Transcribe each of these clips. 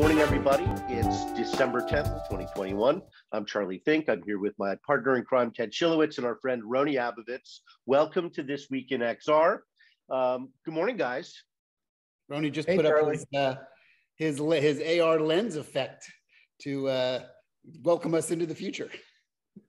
morning, everybody. It's December 10th, 2021. I'm Charlie Fink. I'm here with my partner in crime, Ted Schilowitz, and our friend Rony Abovitz. Welcome to This Week in XR. Um, good morning, guys. Rony just hey, put Charlie. up his, uh, his, his AR lens effect to uh, welcome us into the future.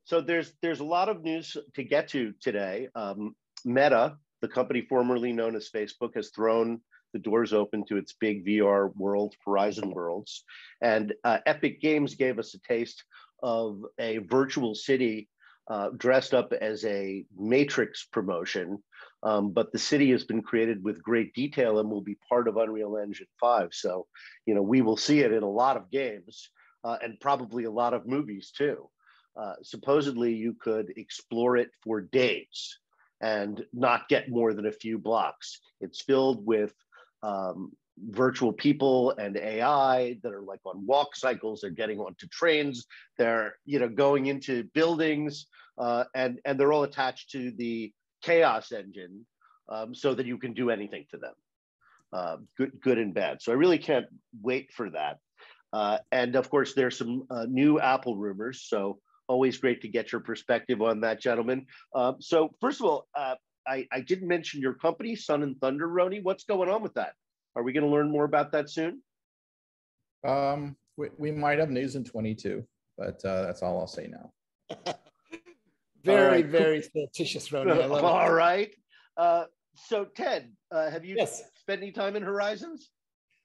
So there's there's a lot of news to get to today. Um, Meta, the company formerly known as Facebook, has thrown the doors open to its big VR world, Horizon Worlds. And uh, Epic Games gave us a taste of a virtual city uh, dressed up as a Matrix promotion. Um, but the city has been created with great detail and will be part of Unreal Engine 5. So, you know, we will see it in a lot of games uh, and probably a lot of movies too. Uh, supposedly, you could explore it for days and not get more than a few blocks. It's filled with um, virtual people and AI that are like on walk cycles. They're getting onto trains. They're you know going into buildings, uh, and and they're all attached to the chaos engine, um, so that you can do anything to them, uh, good good and bad. So I really can't wait for that. Uh, and of course, there's some uh, new Apple rumors. So always great to get your perspective on that, gentlemen. Um, so first of all, uh, I, I didn't mention your company, Sun and Thunder, Rony. What's going on with that? Are we going to learn more about that soon? Um, we, we might have news in 22, but uh, that's all I'll say now. very, right. very fictitious, Rony. all it. right. Uh, so, Ted, uh, have you yes. spent any time in Horizons?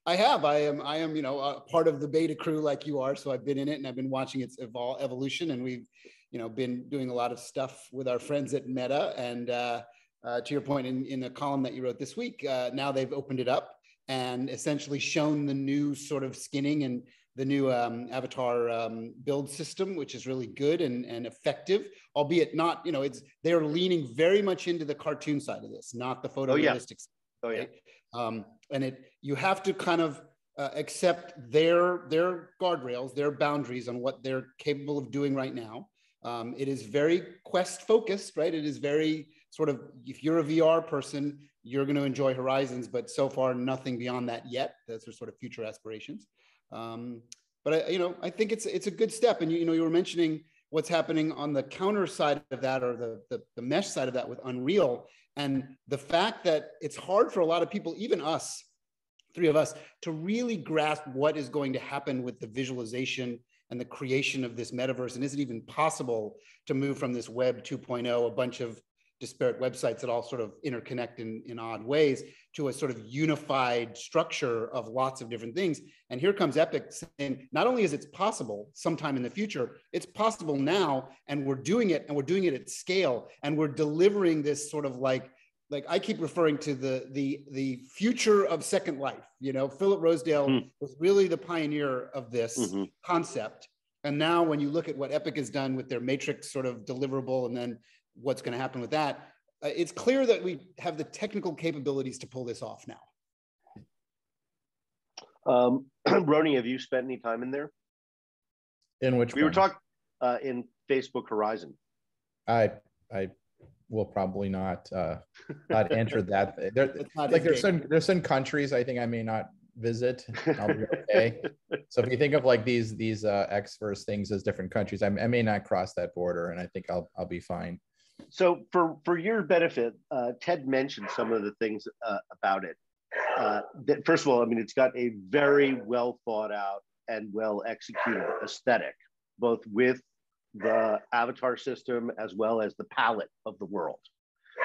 I have. I am. I am. You know, uh, part of the beta crew like you are. So I've been in it and I've been watching its evol- evolution. And we've, you know, been doing a lot of stuff with our friends at Meta. And uh, uh, to your point, in in the column that you wrote this week, uh, now they've opened it up and essentially shown the new sort of skinning and the new um, avatar um, build system, which is really good and, and effective, albeit not, you know, it's they're leaning very much into the cartoon side of this, not the photorealistic. Oh yeah. Oh yeah. Um, and it you have to kind of uh, accept their their guardrails, their boundaries on what they're capable of doing right now. Um, it is very quest focused, right? It is very sort of if you're a VR person, you're going to enjoy Horizons, but so far nothing beyond that yet. Those are sort of future aspirations. Um, but I, you know, I think it's it's a good step. And you, you know, you were mentioning what's happening on the counter side of that or the, the, the mesh side of that with Unreal and the fact that it's hard for a lot of people, even us, three of us, to really grasp what is going to happen with the visualization and the creation of this metaverse. And is it even possible to move from this web 2.0, a bunch of disparate websites that all sort of interconnect in, in odd ways to a sort of unified structure of lots of different things. And here comes Epic saying, not only is it possible sometime in the future, it's possible now, and we're doing it, and we're doing it at scale, and we're delivering this sort of like, like I keep referring to the the the future of Second Life. You know, Philip Rosedale mm. was really the pioneer of this mm-hmm. concept. And now, when you look at what Epic has done with their Matrix sort of deliverable, and then what's going to happen with that. Uh, it's clear that we have the technical capabilities to pull this off now. Um, Rony, have you spent any time in there? In which we one? were talking uh, in Facebook Horizon. I I will probably not uh, not enter that. There, like there's some there's some countries I think I may not visit. I'll be okay. so if you think of like these these uh, X verse things as different countries, I, I may not cross that border, and I think I'll I'll be fine. So for for your benefit, uh, Ted mentioned some of the things uh, about it. Uh, that, first of all, I mean, it's got a very well thought out and well executed aesthetic, both with the avatar system as well as the palette of the world,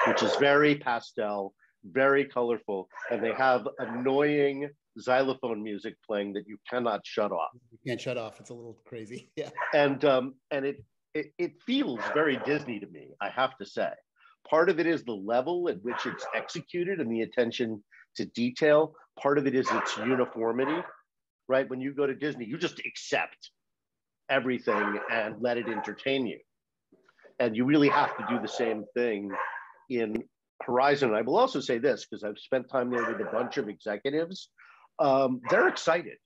which is very pastel, very colorful, and they have annoying xylophone music playing that you cannot shut off. You can't shut off. It's a little crazy. Yeah. And um, and it it, it feels very Disney to me, I have to say. Part of it is the level at which it's executed and the attention to detail. Part of it is its uniformity, right? When you go to Disney, you just accept everything and let it entertain you. And you really have to do the same thing in Horizon. I will also say this because I've spent time there with a bunch of executives. Um, they're excited.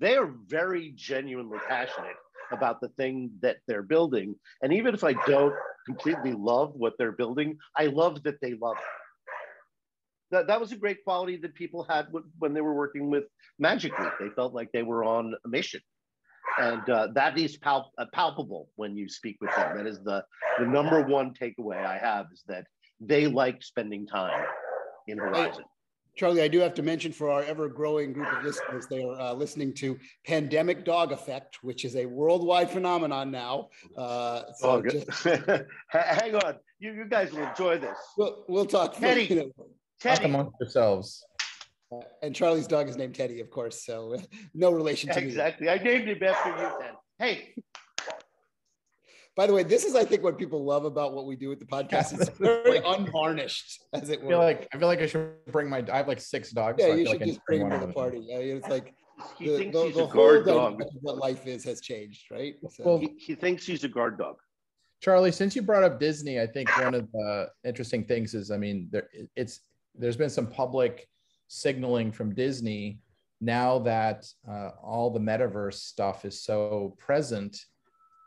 They are very genuinely passionate about the thing that they're building. And even if I don't completely love what they're building, I love that they love it. that, that was a great quality that people had when they were working with Magic Leap. They felt like they were on a mission. And uh, that is pal- uh, palpable when you speak with them. That is the, the number one takeaway I have is that they like spending time in Horizon. Charlie, I do have to mention for our ever growing group of listeners, they are uh, listening to Pandemic Dog Effect, which is a worldwide phenomenon now. Uh, so oh, just... hang on. You, you guys will enjoy this. We'll, we'll talk. Teddy, you know, Teddy. Talk amongst yourselves. Uh, and Charlie's dog is named Teddy, of course. So no relation to exactly. me. Exactly. I named him after you, Ted. Hey, by the way, this is, I think, what people love about what we do with the podcast. It's very unvarnished, as it were. I feel like I feel like I should bring my. I have like six dogs. Yeah, so you should like just bring them to the party. I mean, it's like he the, thinks the, he's the a guard dog. What life is has changed, right? So. Well, he, he thinks he's a guard dog. Charlie, since you brought up Disney, I think one of the interesting things is, I mean, there it's there's been some public signaling from Disney now that uh, all the metaverse stuff is so present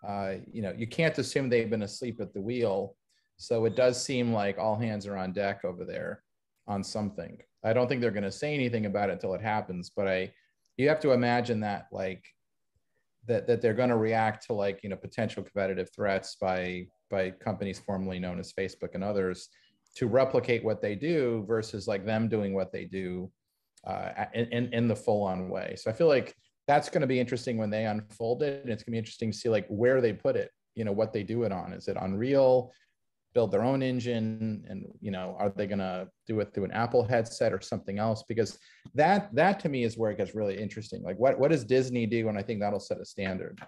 uh, you know, you can't assume they've been asleep at the wheel. So it does seem like all hands are on deck over there on something. I don't think they're going to say anything about it until it happens, but I, you have to imagine that like that that they're going to react to like you know potential competitive threats by by companies formerly known as Facebook and others to replicate what they do versus like them doing what they do uh, in, in, in the full on way. So I feel like that's going to be interesting when they unfold it. And it's going to be interesting to see like where they put it you know what they do it on. Is it unreal? Build their own engine and you know are they going to do it through an apple headset or something else? Because that that to me is where it gets really interesting. Like what what does disney do? And i think that'll set a standard.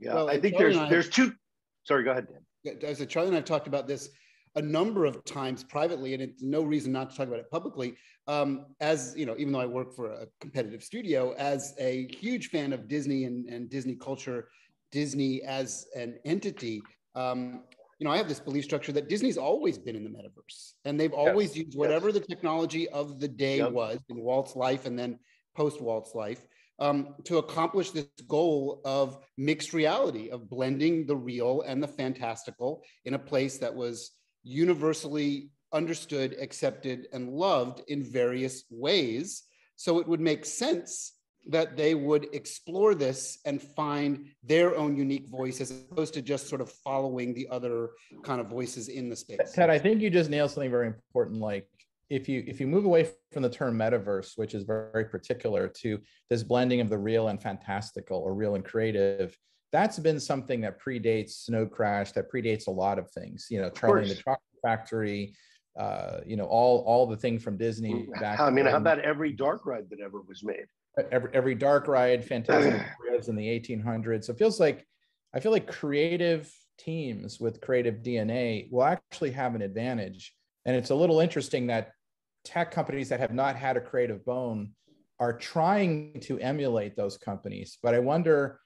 Yeah well, i think there's I, there's two sorry go ahead dan. As a charlie and i've talked about this a number of times privately and it's no reason not to talk about it publicly um, as you know, even though I work for a competitive studio, as a huge fan of Disney and, and Disney culture, Disney as an entity, um, you know, I have this belief structure that Disney's always been in the metaverse, and they've always yes. used whatever yes. the technology of the day yep. was in Walt's life and then post Walt's life um, to accomplish this goal of mixed reality, of blending the real and the fantastical in a place that was universally understood, accepted, and loved in various ways. So it would make sense that they would explore this and find their own unique voice as opposed to just sort of following the other kind of voices in the space. Ted, I think you just nailed something very important. Like if you if you move away from the term metaverse, which is very particular to this blending of the real and fantastical or real and creative, that's been something that predates Snow Crash, that predates a lot of things. You know, Charlie and the Chocolate Factory, uh, you know, all all the things from Disney back. I mean, how about every dark ride that ever was made? Every every dark ride, Fantastic in the 1800s. So it feels like I feel like creative teams with creative DNA will actually have an advantage. And it's a little interesting that tech companies that have not had a creative bone are trying to emulate those companies. But I wonder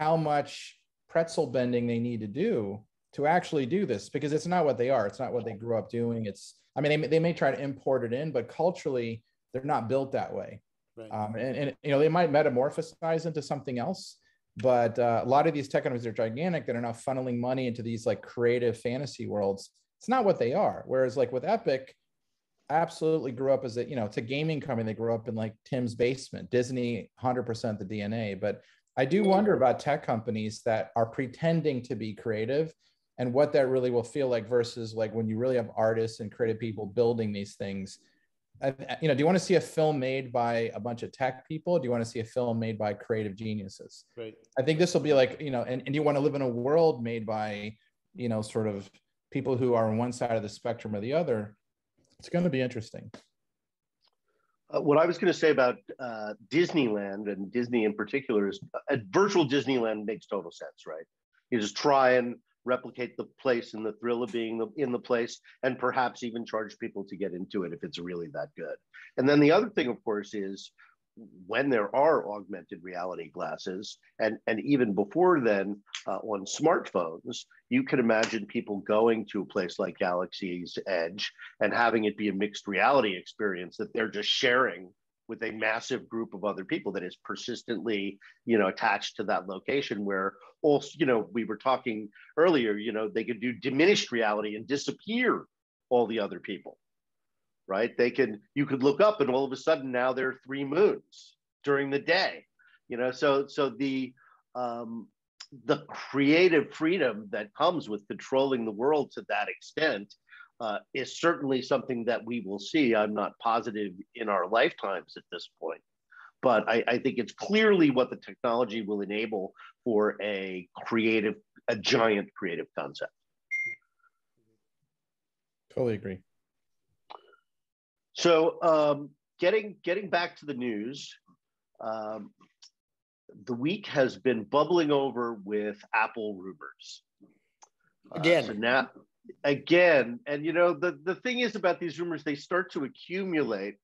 how much pretzel bending they need to do to actually do this because it's not what they are. It's not what they grew up doing. It's, I mean, they, they may try to import it in, but culturally, they're not built that way. Right. Um, and, and, you know, they might metamorphosize into something else, but uh, a lot of these tech companies are gigantic that are now funneling money into these like creative fantasy worlds. It's not what they are. Whereas like with Epic, absolutely grew up as a, you know, it's a gaming company. They grew up in like Tim's basement, Disney, 100% the DNA. But I do hmm. wonder about tech companies that are pretending to be creative and what that really will feel like versus like when you really have artists and creative people building these things. You know do you want to see a film made by a bunch of tech people? Do you want to see a film made by creative geniuses? Right. I think this will be like you know and, and you want to live in a world made by you know sort of people who are on one side of the spectrum or the other. It's going to be interesting uh, what I was going to say about uh, Disneyland and Disney in particular is uh, virtual Disneyland makes total sense, right? You just try and replicate the place and the thrill of being the, in the place and perhaps even charge people to get into it if it's really that good and then the other thing of course is when there are augmented reality glasses and and even before then uh, on smartphones you can imagine people going to a place like galaxy's edge and having it be a mixed reality experience that they're just sharing with a massive group of other people that is persistently you know attached to that location where also you know we were talking earlier you know they could do diminished reality and disappear all the other people right? They can you could look up and all of a sudden now there are three moons during the day, you know. So so the um, the creative freedom that comes with controlling the world to that extent uh, is certainly something that we will see. I'm not positive in our lifetimes at this point, but I, I think it's clearly what the technology will enable for a creative, a giant creative concept. Totally agree. So, um, getting getting back to the news, um, the week has been bubbling over with Apple rumors. Again, uh, so now again and you know the the thing is about these rumors they start to accumulate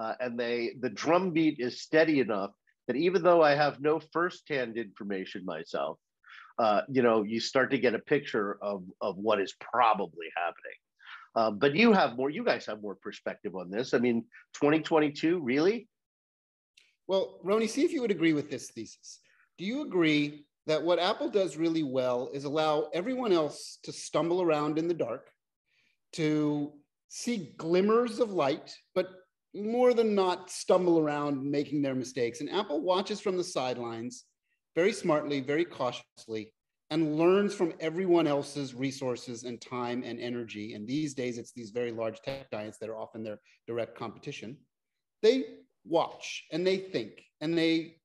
uh, and they the drumbeat is steady enough that even though i have no firsthand information myself uh, you know you start to get a picture of of what is probably happening uh, but you have more you guys have more perspective on this. I mean 2022 really? Well rony see if you would agree with this thesis. Do you agree that what Apple does really well is allow everyone else to stumble around in the dark, to see glimmers of light, but more than not stumble around making their mistakes. And Apple watches from the sidelines very smartly, very cautiously, and learns from everyone else's resources and time and energy. And these days, it's these very large tech giants that are often their direct competition. They watch and they think and they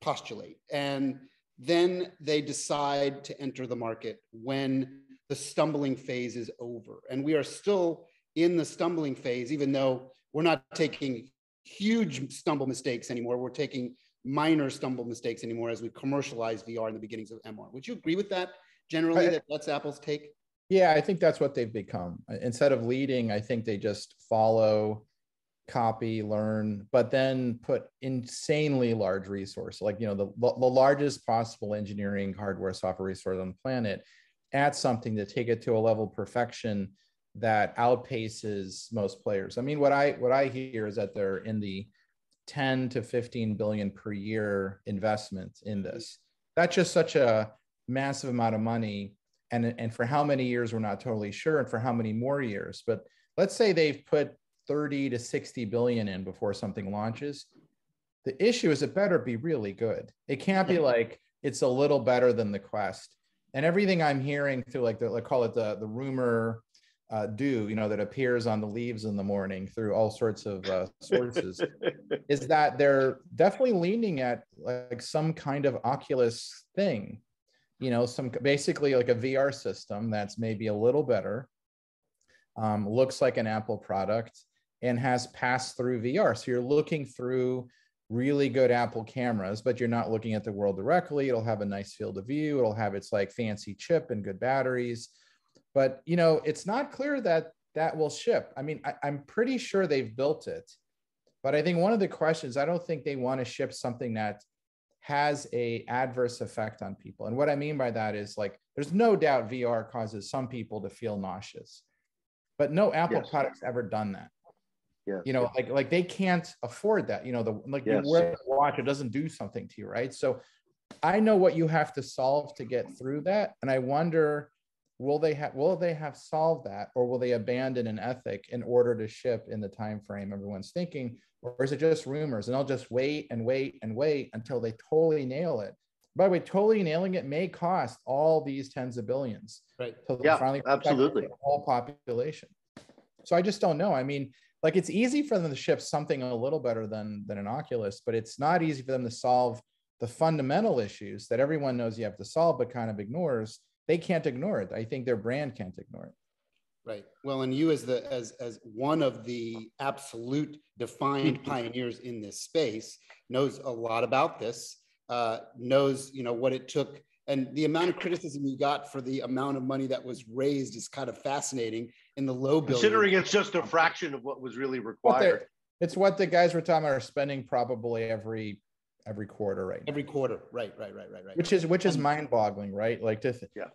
postulate and then they decide to enter the market when the stumbling phase is over. And we are still in the stumbling phase, even though we're not taking huge stumble mistakes anymore. We're taking minor stumble mistakes anymore as we commercialize VR in the beginnings of MR. Would you agree with that generally, that that's Apple's take? Yeah, I think that's what they've become. Instead of leading, I think they just follow copy, learn, but then put insanely large resource, like you know the, the largest possible engineering hardware software resource on the planet, add something to take it to a level of perfection that outpaces most players. I mean, what I what I hear is that they're in the 10 to 15 billion per year investment in this. That's just such a massive amount of money. And, and for how many years, we're not totally sure, and for how many more years. But let's say they've put 30 to 60 billion in before something launches. The issue is it better be really good. It can't be like it's a little better than the Quest. And everything I'm hearing through like the like call it the the rumor uh, dew, you know, that appears on the leaves in the morning through all sorts of uh, sources, is that they're definitely leaning at like some kind of Oculus thing, you know, some basically like a VR system that's maybe a little better, um, looks like an Apple product, and has pass through VR. So you're looking through really good Apple cameras, but you're not looking at the world directly. It'll have a nice field of view. It'll have its like fancy chip and good batteries. But you know, it's not clear that that will ship. I mean, I, I'm pretty sure they've built it, but I think one of the questions, I don't think they want to ship something that has a adverse effect on people. And what I mean by that is like, there's no doubt VR causes some people to feel nauseous, but no Apple yes. product's ever done that yeah you know like like they can't afford that you know the like yes. you wear a watch it doesn't do something to you right so i know what you have to solve to get through that and i wonder will they have will they have solved that or will they abandon an ethic in order to ship in the time frame everyone's thinking or is it just rumors? And i'll just wait and wait and wait until they totally nail it. By the way totally nailing it may cost all these tens of billions right. yeah finally absolutely. the whole population. So i just don't know. I mean like it's easy for them to ship something a little better than than an Oculus, but it's not easy for them to solve the fundamental issues that everyone knows you have to solve, but kind of ignores. They can't ignore it. I think their brand can't ignore it. Right. Well, and you as the as as one of the absolute defined pioneers in this space knows a lot about this. Uh, knows you know what it took and the amount of criticism you got for the amount of money that was raised is kind of fascinating in the low bill. Considering it's just a fraction of what was really required. It's what the guys we're talking about are spending probably every every quarter right now. Every quarter, right, right, right, right, right. Which is which is mind-boggling, right? Like to th- yeah.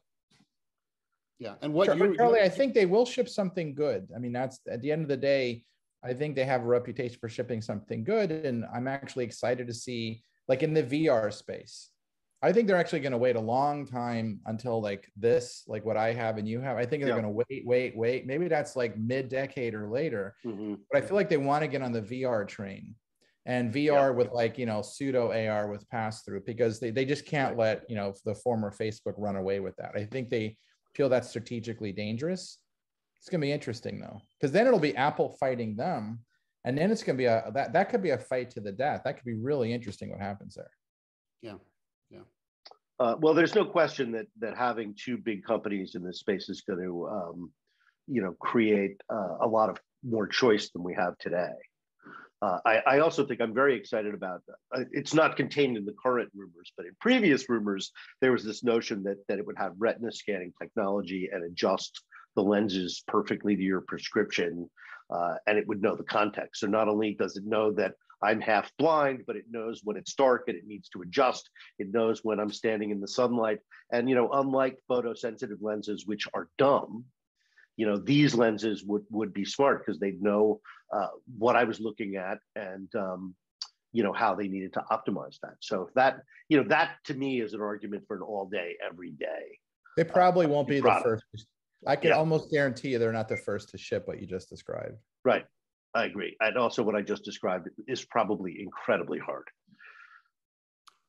Yeah, and what sure, you, Charlie, I think they will ship something good. I mean, that's at the end of the day, I think they have a reputation for shipping something good, and I'm actually excited to see, like in the VR space, I think they're actually going to wait a long time until like this, like what I have and you have. I think they're yeah. going to wait, wait, wait. Maybe that's like mid decade or later. Mm-hmm. But I feel like they want to get on the VR train and VR yeah. with like, you know, pseudo AR with pass through because they, they just can't let, you know, the former Facebook run away with that. I think they feel that's strategically dangerous. It's going to be interesting though, because then it'll be Apple fighting them. And then it's going to be a, that, that could be a fight to the death. That could be really interesting what happens there. Yeah. Yeah. Uh, well, there's no question that that having two big companies in this space is going to, um, you know, create uh, a lot of more choice than we have today. Uh, I, I, also think I'm very excited about. Uh, it's not contained in the current rumors, but in previous rumors, there was this notion that that it would have retina scanning technology and adjust the lenses perfectly to your prescription, uh, and it would know the context. So not only does it know that I'm half blind, but it knows when it's dark and it needs to adjust. It knows when I'm standing in the sunlight. And, you know, unlike photosensitive lenses, which are dumb, you know, these lenses would, would be smart because they'd know uh, what I was looking at and, um, you know, how they needed to optimize that. So that, you know, that to me is an argument for an all day, every day. They probably uh, won't be product. the first. I can yeah. almost guarantee you they're not the first to ship what you just described. Right. I agree. And also, what I just described is probably incredibly hard.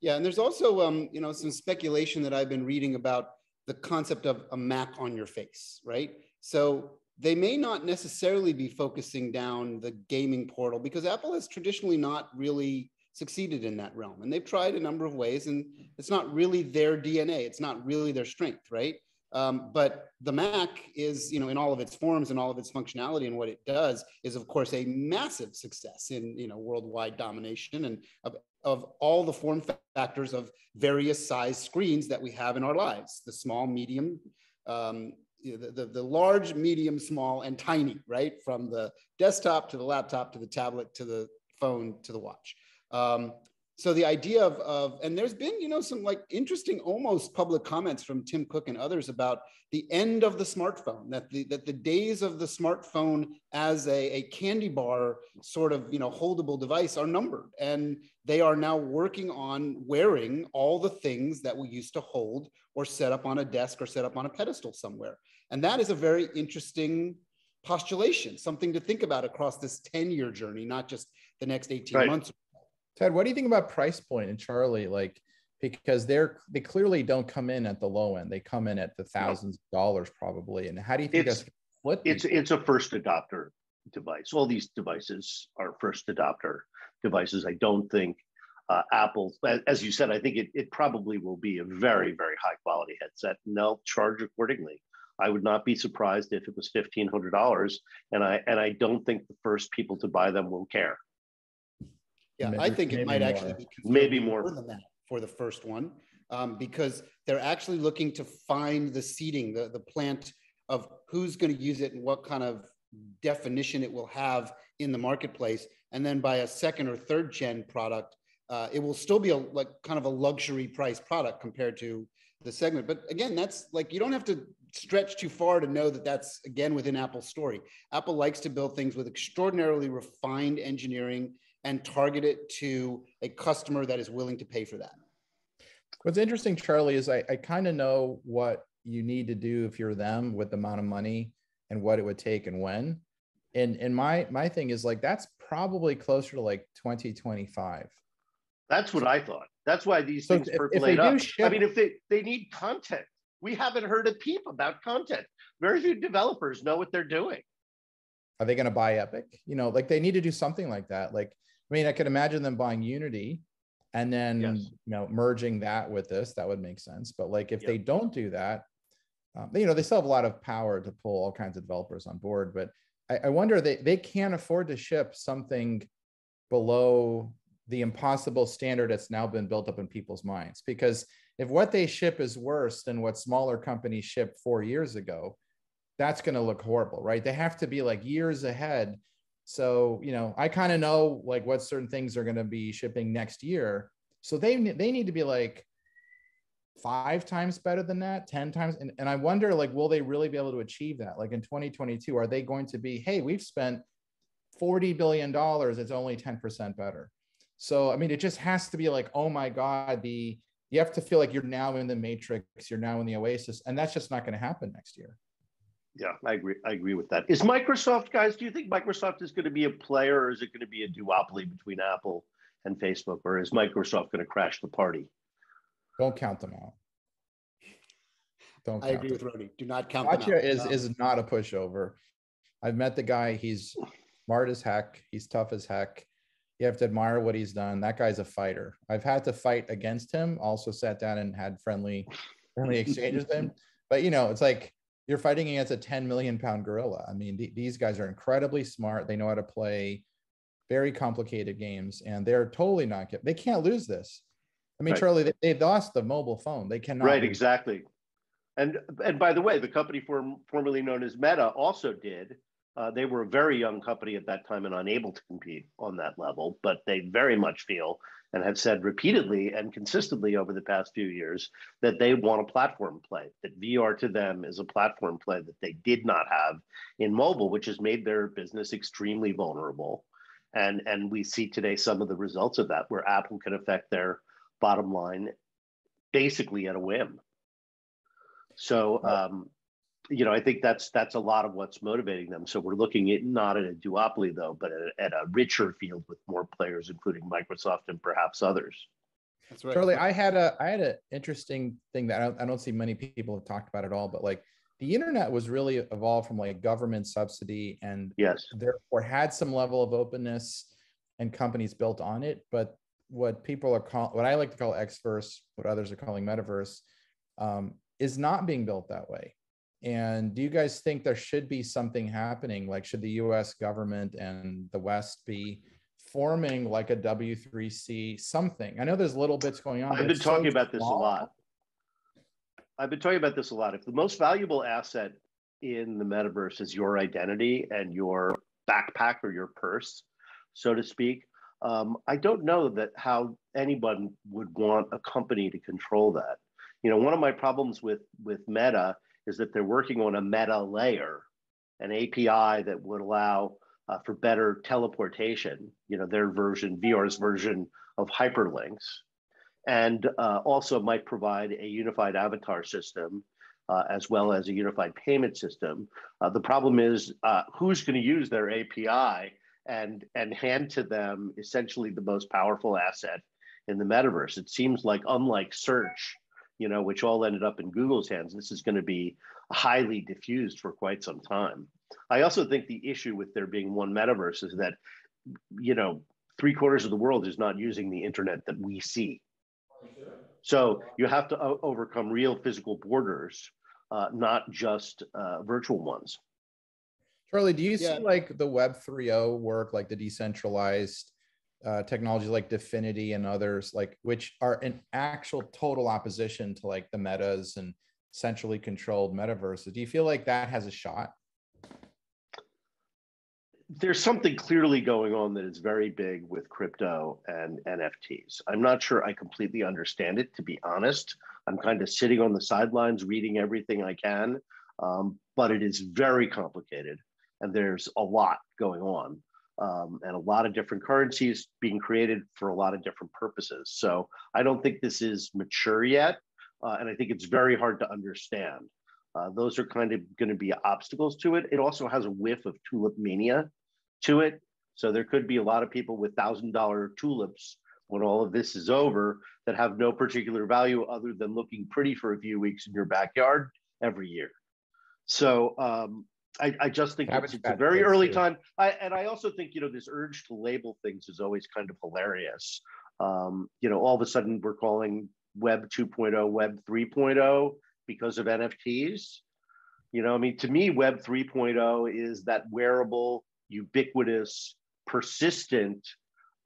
Yeah, and there's also, um, you know, some speculation that I've been reading about the concept of a Mac on your face, right? So they may not necessarily be focusing down the gaming portal because Apple has traditionally not really succeeded in that realm, and they've tried a number of ways, and it's not really their DNA. It's not really their strength, right? Um, but the Mac is, you know, in all of its forms and all of its functionality and what it does is, of course, a massive success in, you know, worldwide domination and of, of all the form factors of various size screens that we have in our lives, the small, medium, um, the, the, the large, medium, small, and tiny, right? From the desktop to the laptop to the tablet to the phone to the watch. Um, so the idea of, of and there's been you know some like interesting almost public comments from tim cook and others about the end of the smartphone that the that the days of the smartphone as a, a candy bar sort of you know holdable device are numbered and they are now working on wearing all the things that we used to hold or set up on a desk or set up on a pedestal somewhere and that is a very interesting postulation something to think about across this 10 year journey not just the next 18 right. months Ted, what do you think about price point and Charlie? Like, because they're they clearly don't come in at the low end; they come in at the thousands of dollars probably. And how do you think it's, that's what It's it's a first adopter device. All these devices are first adopter devices. I don't think uh, Apple, as you said, I think it, it probably will be a very very high quality headset, and they'll charge accordingly. I would not be surprised if it was fifteen hundred dollars, and I and I don't think the first people to buy them will care. Yeah, maybe, I think it might more. actually be maybe more than that for the first one, um, because they're actually looking to find the seating, the, the plant of who's going to use it and what kind of definition it will have in the marketplace. And then by a second or third gen product, uh, it will still be a like kind of a luxury price product compared to the segment. But again, that's like you don't have to stretch too far to know that that's again within Apple's story. Apple likes to build things with extraordinarily refined engineering and target it to a customer that is willing to pay for that. What's interesting, Charlie, is I, I kind of know what you need to do if you're them with the amount of money and what it would take and when. And and my my thing is like that's probably closer to like 2025. That's what I thought. That's why these so things if, percolate if up. Ship, I mean, if they they need content, we haven't heard a peep about content. Very few developers know what they're doing. Are they going to buy Epic? You know, like they need to do something like that. Like I mean, I could imagine them buying Unity and then yes. you know merging that with this. That would make sense. But like if yep. they don't do that, um, you know, they still have a lot of power to pull all kinds of developers on board. But I, I wonder they they can't afford to ship something below the impossible standard that's now been built up in people's minds. Because if what they ship is worse than what smaller companies shipped four years ago, that's going to look horrible, right? They have to be like years ahead so, you know, I kind of know like what certain things are going to be shipping next year. So they they need to be like five times better than that, 10 times. And, and I wonder like, will they really be able to achieve that? Like in 2022, are they going to be, hey, we've spent $40 billion, it's only 10% better. So, I mean, it just has to be like, oh my God, the you have to feel like you're now in the matrix, you're now in the oasis, and that's just not going to happen next year. Yeah, I agree. I agree with that. Is Microsoft, guys? Do you think Microsoft is going to be a player, or is it going to be a duopoly between Apple and Facebook, or is Microsoft going to crash the party? Don't count them out. Don't. I agree them. with Rony. Do not count Satya them out. is is not a pushover. I've met the guy. He's smart as heck. He's tough as heck. You have to admire what he's done. That guy's a fighter. I've had to fight against him. Also sat down and had friendly friendly exchanges with him. But you know, it's like you're fighting against a 10 million pound gorilla. I mean, th- these guys are incredibly smart. They know how to play very complicated games, and they're totally not. They can't lose this. I mean, right. Charlie, they, they lost the mobile phone. They cannot. Right, exactly. And and by the way, the company form, formerly known as Meta also did. Uh, they were a very young company at that time and unable to compete on that level, but they very much feel and have said repeatedly and consistently over the past few years that they want a platform play, that VR to them is a platform play that they did not have in mobile, which has made their business extremely vulnerable. And, and we see today some of the results of that, where Apple can affect their bottom line basically at a whim. So, um, you know, I think that's that's a lot of what's motivating them. So we're looking at not at a duopoly though, but at, at a richer field with more players, including Microsoft and perhaps others. That's right. Charlie, I had a I had an interesting thing that I don't, I don't see many people have talked about at all, but like the internet was really evolved from like government subsidy and yes, therefore had some level of openness and companies built on it. But what people are calling, what I like to call Xverse, what others are calling metaverse, um, is not being built that way. And do you guys think there should be something happening? Like, should the US government and the West be forming like a W3C something? I know there's little bits going on. I've been talking so about this a lot. I've been talking about this a lot. If the most valuable asset in the metaverse is your identity and your backpack or your purse, so to speak, um, I don't know that how anyone would want a company to control that. You know, one of my problems with with Meta is that they're working on a meta layer, an API that would allow uh, for better teleportation, you know, their version, VR's version of hyperlinks, and uh, also might provide a unified avatar system uh, as well as a unified payment system. Uh, the problem is uh, who's going to use their API and, and hand to them essentially the most powerful asset in the metaverse. It seems like unlike search, you know, which all ended up in Google's hands. This is going to be highly diffused for quite some time. I also think the issue with there being one metaverse is that, you know, three quarters of the world is not using the internet that we see. So you have to o- overcome real physical borders, uh, not just uh, virtual ones. Charlie, do you yeah. see like the Web 3.0 work, like the decentralized uh, technologies like Dfinity and others, like which are an actual total opposition to like the metas and centrally controlled metaverses. Do you feel like that has a shot? There's something clearly going on that is very big with crypto and NFTs. I'm not sure I completely understand it, to be honest. I'm kind of sitting on the sidelines reading everything I can, um, but it is very complicated and there's a lot going on um, and a lot of different currencies being created for a lot of different purposes. So I don't think this is mature yet, uh, and I think it's very hard to understand. Uh, those are kind of going to be obstacles to it. It also has a whiff of tulip mania to it. So there could be a lot of people with thousand dollar tulips when all of this is over that have no particular value other than looking pretty for a few weeks in your backyard every year. So um, I, I just think it's, a very early too. time. I, and I also think, you know, this urge to label things is always kind of hilarious. Um, you know, all of a sudden we're calling Web 2.0 Web 3.0 because of NFTs. You know, I mean, to me, Web 3.0 is that wearable, ubiquitous, persistent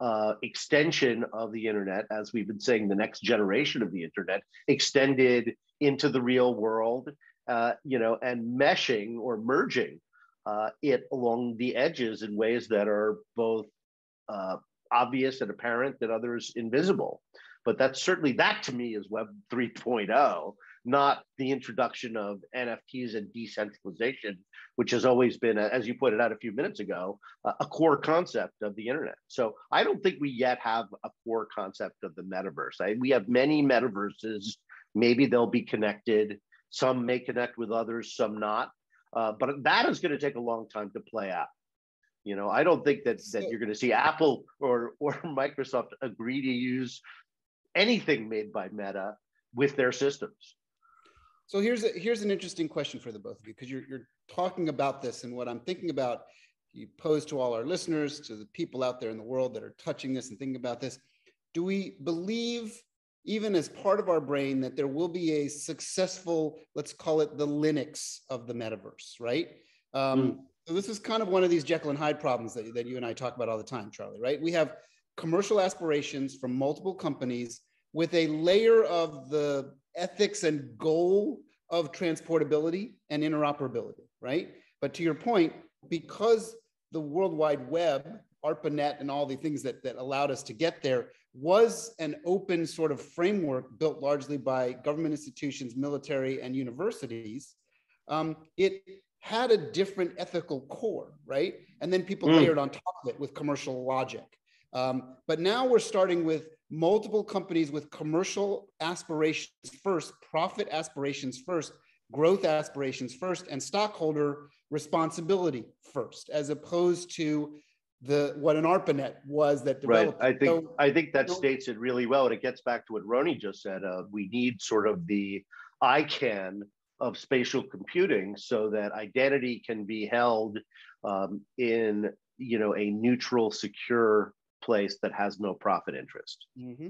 uh, extension of the internet, as we've been saying, the next generation of the internet, extended into the real world uh, you know, and meshing or merging uh, it along the edges in ways that are both uh, obvious and apparent and others invisible. but that's certainly that to me is Web 3.0, not the introduction of NFTs and decentralization, which has always been, as you pointed out a few minutes ago, a core concept of the internet. So I don't think we yet have a core concept of the metaverse. I, we have many metaverses. Maybe they'll be connected. Some may connect with others, some not. Uh, but that is going to take a long time to play out. You know, I don't think that that you're going to see Apple or or Microsoft agree to use anything made by Meta with their systems. So here's a, here's an interesting question for the both of you because you're you're talking about this and what I'm thinking about. You pose to all our listeners, to the people out there in the world that are touching this and thinking about this. Do we believe, even as part of our brain, that there will be a successful, let's call it the Linux of the metaverse, right? Um, mm. So this is kind of one of these Jekyll and Hyde problems that, that you and I talk about all the time, Charlie, right? We have commercial aspirations from multiple companies with a layer of the ethics and goal of transportability and interoperability, right? But to your point, because the World Wide Web, ARPANET, and all the things that, that allowed us to get there was an open sort of framework built largely by government institutions, military, and universities. Um, it had a different ethical core, right? And then people mm. layered on top of it with commercial logic. Um, but now we're starting with multiple companies with commercial aspirations first, profit aspirations first, growth aspirations first, and stockholder responsibility first, as opposed to the what an ARPANET was that developed. Right. I think so, I think that states it really well, and it gets back to what Rony just said. Uh, we need sort of the ICANN of spatial computing so that identity can be held um, in you know a neutral, secure place that has no profit interest. Mm-hmm.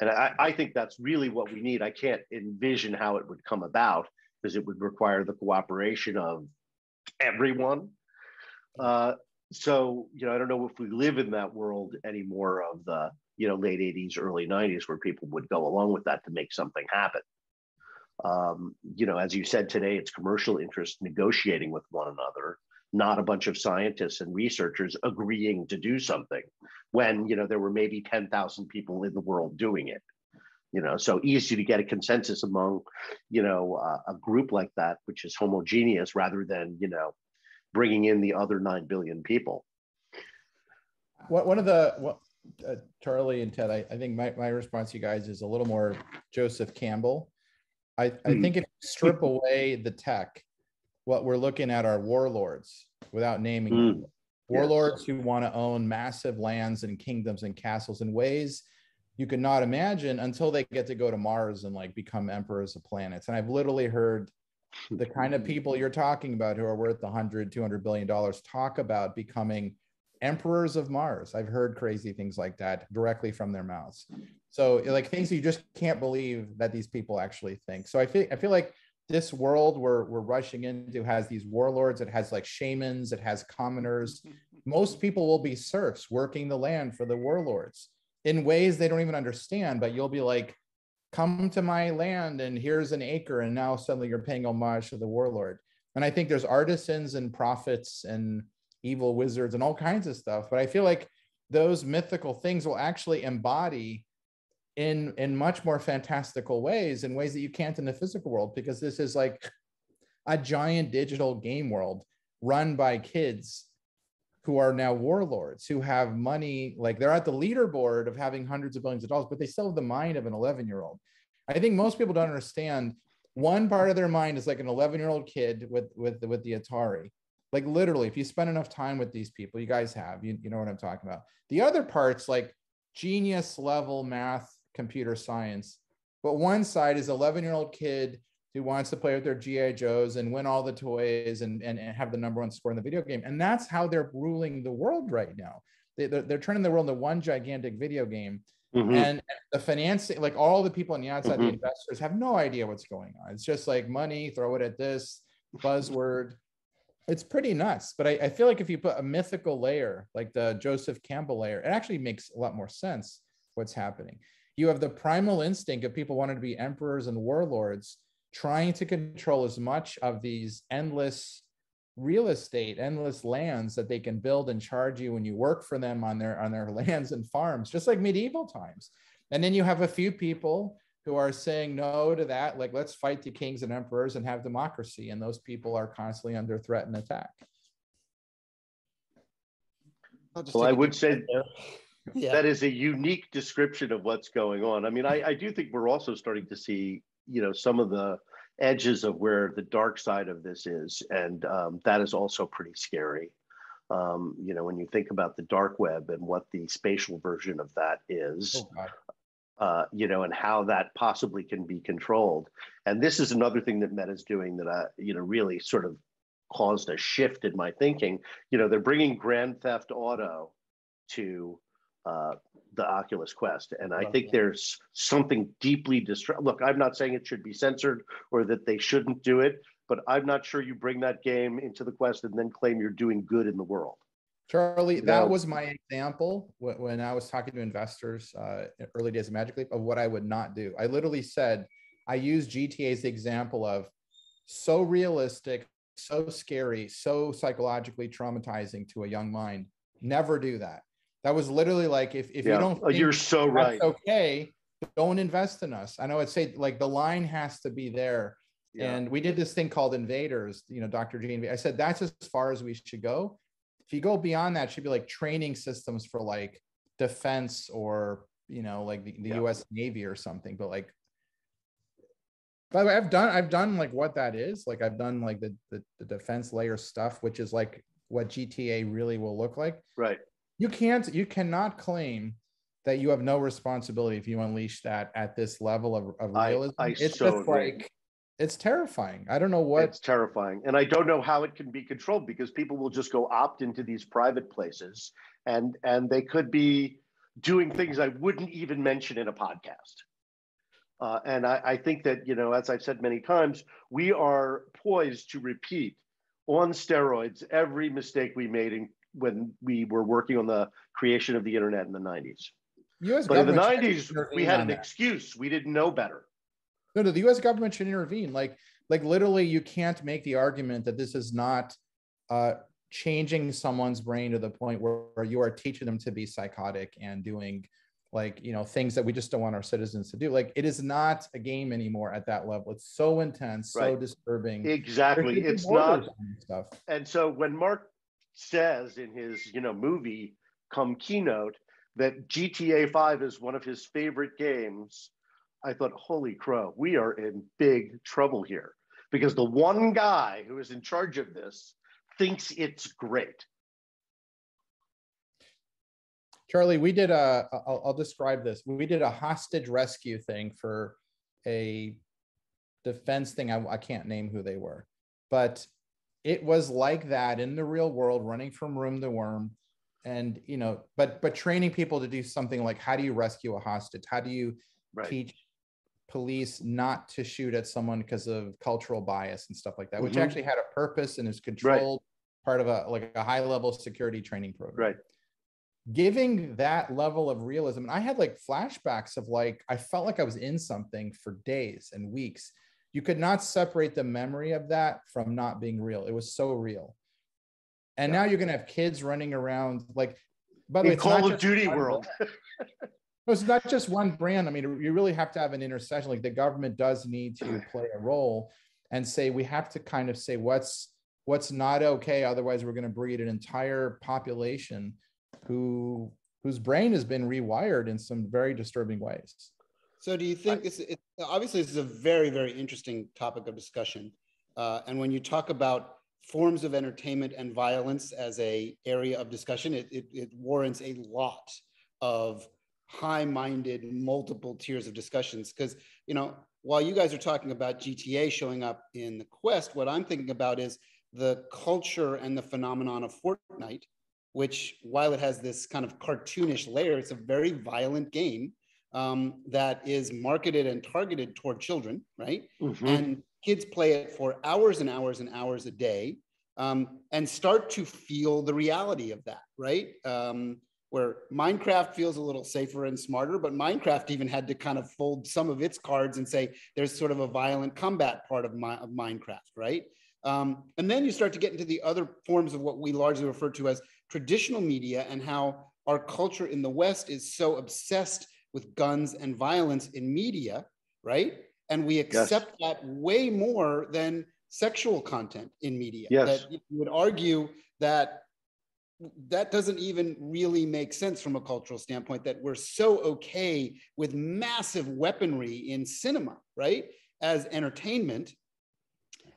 And I, I, think that's really what we need. I can't envision how it would come about because it would require the cooperation of everyone. Uh, so you know, I don't know if we live in that world anymore of the you know late '80s, early '90s, where people would go along with that to make something happen. Um, you know, as you said today, it's commercial interest negotiating with one another, not a bunch of scientists and researchers agreeing to do something when, you know, there were maybe 10,000 people in the world doing it. You know, so easy to get a consensus among, you know, uh, a group like that, which is homogeneous rather than, you know, bringing in the other 9 billion people. One of the, what, uh, Charlie and Ted, I, I think my, my response to you guys is a little more Joseph Campbell I, I hmm. think if you strip away the tech, what we're looking at are warlords without naming mm. them. Warlords yes. who want to own massive lands and kingdoms and castles in ways you could not imagine until they get to go to Mars and like become emperors of planets. And I've literally heard the kind of people you're talking about who are worth 100, 200 billion dollars talk about becoming emperors of Mars. I've heard crazy things like that directly from their mouths. So like things you just can't believe that these people actually think. So I feel I feel like this world we're we're rushing into has these warlords. It has like shamans. It has commoners. Mm-hmm. Most people will be serfs working the land for the warlords in ways they don't even understand. But you'll be like, come to my land and here's an acre, and now suddenly you're paying homage to the warlord. And I think there's artisans and prophets and evil wizards and all kinds of stuff. But I feel like those mythical things will actually embody in in much more fantastical ways in ways that you can't in the physical world because this is like a giant digital game world run by kids who are now warlords who have money like they're at the leaderboard of having hundreds of billions of dollars but they still have the mind of an 11 year old i think most people don't understand one part of their mind is like an 11 year old kid with with with the atari like literally if you spend enough time with these people you guys have you, you know what i'm talking about the other parts like genius level math computer science. But one side is 11 year old kid who wants to play with their GI Joes and win all the toys and, and, and have the number one score in the video game. And that's how they're ruling the world right now. They, they're, they're turning the world into one gigantic video game. Mm-hmm. And the financing, like all the people on the outside, mm-hmm. the investors have no idea what's going on. It's just like money, throw it at this buzzword. It's pretty nuts. But I, I feel like if you put a mythical layer, like the Joseph Campbell layer, it actually makes a lot more sense what's happening you have the primal instinct of people wanting to be emperors and warlords trying to control as much of these endless real estate, endless lands that they can build and charge you when you work for them on their on their lands and farms, just like medieval times. And then you have a few people who are saying no to that, like let's fight the kings and emperors and have democracy. And those people are constantly under threat and attack. Well, I would say yeah. that is a unique description of what's going on. I mean, I, I do think we're also starting to see, you know, some of the edges of where the dark side of this is, and um, that is also pretty scary. Um, you know, when you think about the dark web and what the spatial version of that is, oh, uh, you know, and how that possibly can be controlled. And this is another thing that Meta's doing that I, you know, really sort of caused a shift in my thinking. You know, they're bringing Grand Theft Auto to uh, the Oculus Quest, and I think there's something deeply distressing. Look, I'm not saying it should be censored or that they shouldn't do it, but I'm not sure you bring that game into the Quest and then claim you're doing good in the world. Charlie, that was my example when I was talking to investors uh, early days of Magic Leap of what I would not do. I literally said, I use GTA as the example of so realistic, so scary, so psychologically traumatizing to a young mind. Never do that. That was literally like, if, if yeah. you don't, oh, you're so right. Okay, don't invest in us. I know I'd say like the line has to be there. Yeah. And we did this thing called Invaders, you know, Dr. Gene. I said that's as far as we should go if you go beyond that, should be like training systems for like defense or you know like the, the yeah. U.S. Navy or something. But like, by the way, I've done I've done like what that is. Like I've done like the the, the defense layer stuff, which is like what GTA really will look like. Right. You can't you cannot claim that you have no responsibility if you unleash that at this level of, of realism. I, I it's so just agree. like it's terrifying. I don't know what it's terrifying. And I don't know how it can be controlled because people will just go opt into these private places and and they could be doing things I wouldn't even mention in a podcast. Uh, and I, I think that, you know, as I've said many times, we are poised to repeat on steroids every mistake we made in, when we were working on the creation of the internet in the 90s. US but in the 90s, we had an that. excuse. We didn't know better. No, no, the U.S. government should intervene. Like, like literally, you can't make the argument that this is not uh, changing someone's brain to the point where, where you are teaching them to be psychotic and doing like you know things that we just don't want our citizens to do like it is not a game anymore at that level it's so intense right. so disturbing exactly it's not stuff and so when mark says in his you know movie come keynote that gta 5 is one of his favorite games I thought, holy crow, we are in big trouble here because the one guy who is in charge of this thinks it's great. Charlie, we did a, I'll, I'll describe this. We did a hostage rescue thing for a defense thing. I, I can't name who they were, but it was like that in the real world, running from room to worm and you know but but training people to do something like how do you rescue a hostage how do you right. teach police not to shoot at someone because of cultural bias and stuff like that, which mm-hmm. actually had a purpose and is controlled right. part of a like a high level security training program. Right. Giving that level of realism, and I had like flashbacks of like I felt like I was in something for days and weeks. You could not separate the memory of that from not being real. It was so real. And yeah. now you're gonna have kids running around like by the way, Call of Duty world. it's not just one brand. I mean, you really have to have an intersection. Like the government does need to play a role and say we have to kind of say what's what's not okay. Otherwise, we're going to breed an entire population who whose brain has been rewired in some very disturbing ways. So, do you think this? It, obviously, this is a very very interesting topic of discussion. Uh, and when you talk about forms of entertainment and violence as a area of discussion, it, it, it warrants a lot of high-minded multiple tiers of discussions because you know while you guys are talking about gta showing up in the quest what i'm thinking about is the culture and the phenomenon of fortnite which while it has this kind of cartoonish layer it's a very violent game um, that is marketed and targeted toward children right mm-hmm. and kids play it for hours and hours and hours a day um, and start to feel the reality of that right um, where Minecraft feels a little safer and smarter, but Minecraft even had to kind of fold some of its cards and say there's sort of a violent combat part of, my, of Minecraft, right? Um, and then you start to get into the other forms of what we largely refer to as traditional media and how our culture in the West is so obsessed with guns and violence in media, right? And we accept yes. that way more than sexual content in media. Yes. That you would argue that that doesn't even really make sense from a cultural standpoint that we're so okay with massive weaponry in cinema, right? As entertainment.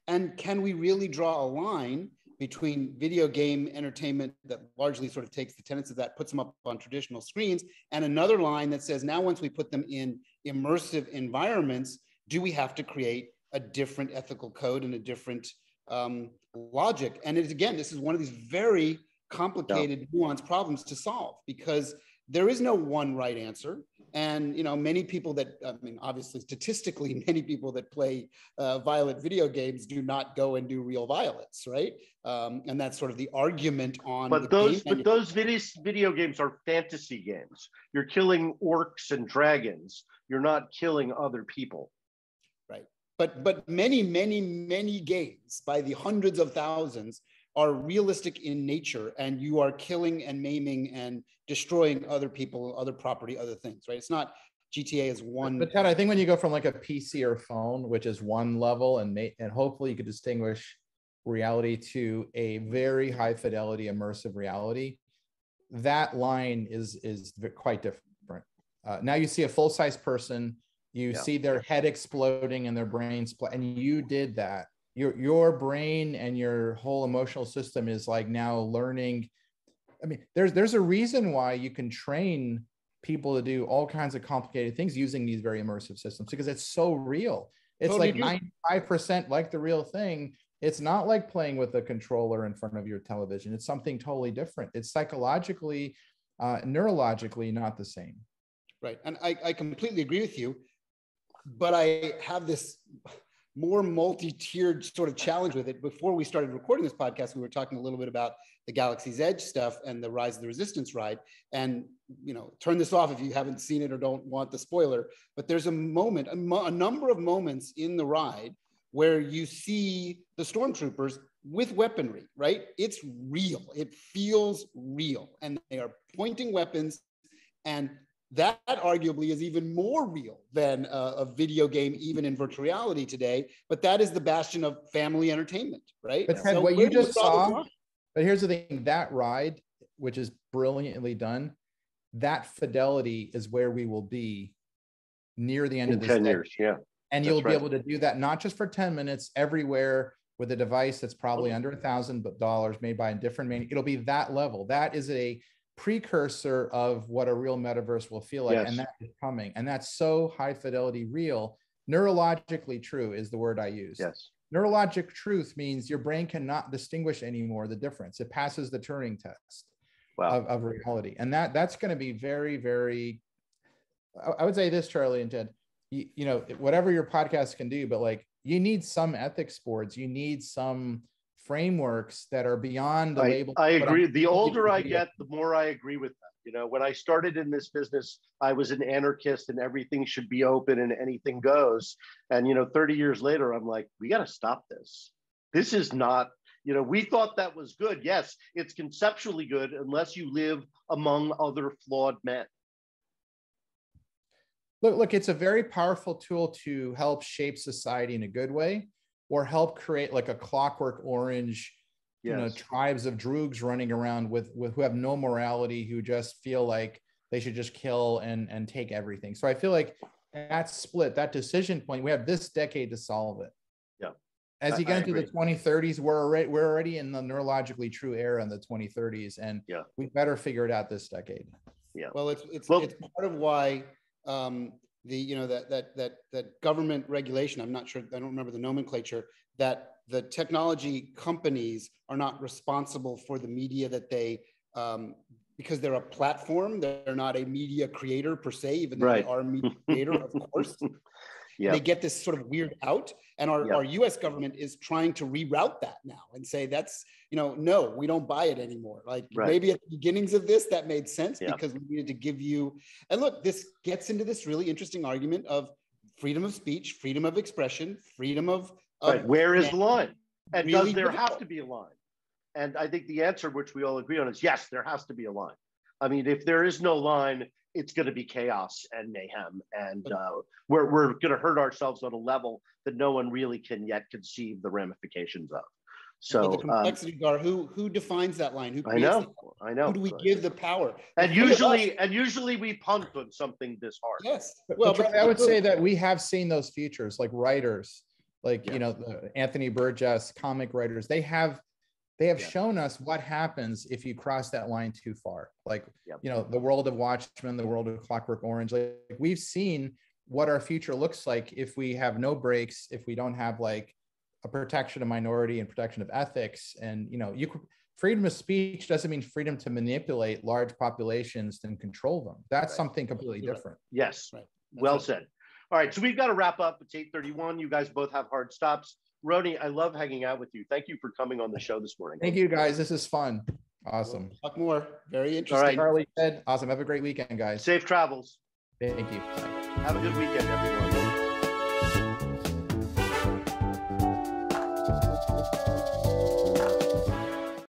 And can we really draw a line between video game entertainment that largely sort of takes the tenets of that, puts them up on traditional screens, and another line that says now once we put them in immersive environments, do we have to create a different ethical code and a different um, logic? And it, again, this is one of these very complicated, yeah. nuanced problems to solve because there is no one right answer and you know many people that i mean obviously statistically many people that play uh, violent video games do not go and do real violence right? Um, and that's sort of the argument on but those but those video, video games are fantasy games. You're killing orcs and dragons. You're not killing other people. Right. But but many many many games by the hundreds of thousands are realistic in nature and you are killing and maiming and destroying other people, other property, other things, right? It's not GTA is one. But Ted, I think when you go from like a PC or phone, which is one level, and may, and hopefully you could distinguish reality to a very high fidelity immersive reality, that line is is quite different. Uh, now you see a full size person, you yeah. see their head exploding and their brain split, and you did that your your brain and your whole emotional system is like now learning. I mean there's there's a reason why you can train people to do all kinds of complicated things using these very immersive systems because it's so real. It's totally like 95% like the real thing. It's not like playing with a controller in front of your television. It's something totally different. It's psychologically uh, neurologically not the same. Right. And I, I completely agree with you but i have this more multi-tiered sort of challenge with it. Before we started recording this podcast, we were talking a little bit about the Galaxy's Edge stuff and the Rise of the Resistance ride. And you know, turn this off if you haven't seen it or don't want the spoiler. But there's a moment, a, mo- a number of moments in the ride where you see the stormtroopers with weaponry. Right? It's real. It feels real, and they are pointing weapons and that arguably is even more real than a, a, video game, even in virtual reality today. But that is the bastion of family entertainment, right? But Ted, so what you just saw, but here's the thing that ride, which is brilliantly done, that fidelity is where we will be near the end in of this 10 years. Yeah. And you'll be able to do that not just for 10 minutes everywhere with a device that's probably under a thousand dollars made by a different man. It'll be that level. That is a precursor of what a real metaverse will feel like yes. and that is coming and that's so high fidelity real. Neurologically true is the word i use. Yes. Neurologic truth means your brain cannot distinguish anymore the difference. It passes the turing test wow. of, of reality and that that's going to be very very I, would say this charlie and ted you, you know whatever your podcast can do but like you need some ethics boards. You need some frameworks that are beyond the I, label. I agree. The older I get, the more I agree with that. You know, when I started in this business, I was an anarchist and everything should be open and anything goes. And, you know, 30 years later, I'm like, we got to stop this. This is not, you know, we thought that was good. Yes, it's conceptually good unless you live among other flawed men. Look, look, it's a very powerful tool to help shape society in a good way or help create like a clockwork orange yes. you know tribes of droogs running around with, with who have no morality who just feel like they should just kill and and take everything. So i feel like that split that decision point we have this decade to solve it. Yeah. As you get into the 2030s we're already we're already in the neurologically true era in the 2030s and yeah. we better figure it out this decade. Yeah. Well it's it's, well, it's part of why um, the you know that that that that government regulation i'm not sure i don't remember the nomenclature that the technology companies are not responsible for the media that they um, because they're a platform they're not a media creator per se even though right. they are a media creator of course yeah. they get this sort of weird out and our, yeah. our us government is trying to reroute that now and say that's you know no we don't buy it anymore like right. maybe at the beginnings of this that made sense yeah. because we needed to give you and look this gets into this really interesting argument of freedom of speech freedom of expression freedom of, of right. where is the line and really does there difficult. have to be a line? And I think the answer, which we all agree on, is yes, there has to be a line. I mean, if there is no line, it's going to be chaos and mayhem, and uh, we're we're going to hurt ourselves on a level that no one really can yet conceive the ramifications of. So but the um, complexities um, are who who defines that line? Who I know, I know. Who do we give the power? And usually, and usually we punt on something this hard. Yes. Well, but, I would say that we have seen those features, like writers, like yeah. you know, Anthony Burgess, comic writers. They have they have yeah. shown us what happens if you cross that line too far. Like, yep. you know, the world of Watchmen, the world of Clockwork Orange. Like, we've seen what our future looks like if we have no breaks, if we don't have like a protection of minority and protection of ethics. And, you know, you freedom of speech doesn't mean freedom to manipulate large populations and control them. That's right. something completely different. Yes. Right. Well right. said. All right. So we've got to wrap up. It's 831. You guys both have hard stops. Rony, I love hanging out with you. Thank you for coming on the show this morning. Thank you, guys. This is fun. Awesome. Talk more. Very interesting. All right. Charlie said, awesome. Have a great weekend, guys. Safe travels. Thank you. Have a good weekend, everyone.